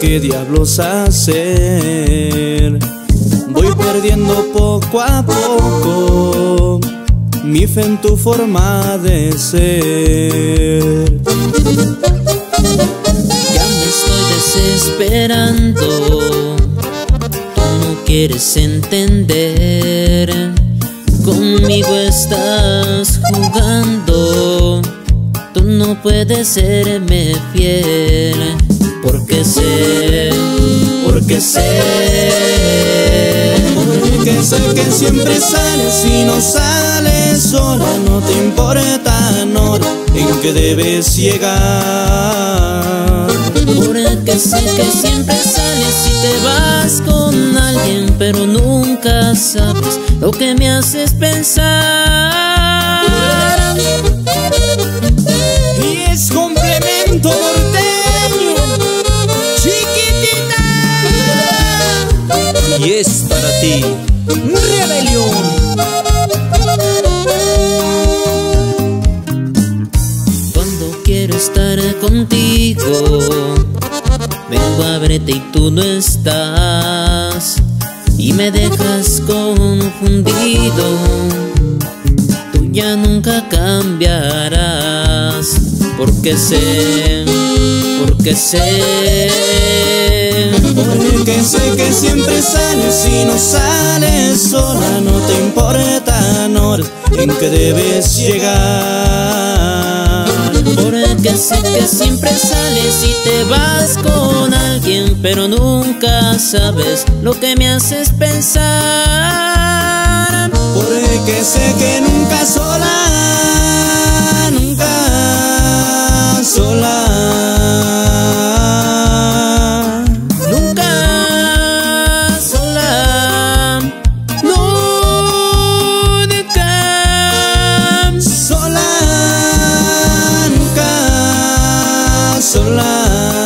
qué diablos hacer. Voy perdiendo poco a poco mi fe en tu forma de ser. Ya me estoy desesperando, tú no quieres entender. Conmigo estás jugando, tú no puedes serme fiel. Porque sé, porque sé. Porque sé que siempre sales y no sales sola, no te importa, Nora, en que debes llegar. Porque sé que siempre sales y te vas con alguien, pero nunca sabes lo que me haces pensar. Y es para ti, rebelión. Cuando quiero estar contigo, vengo a verte y tú no estás. Y me dejas confundido, tú ya nunca cambiarás. Porque sé, porque sé. Y no sales sola, no te importa, Nora, en que debes llegar. Porque sé que siempre sales y te vas con alguien, pero nunca sabes lo que me haces pensar. Porque sé que nunca sola amar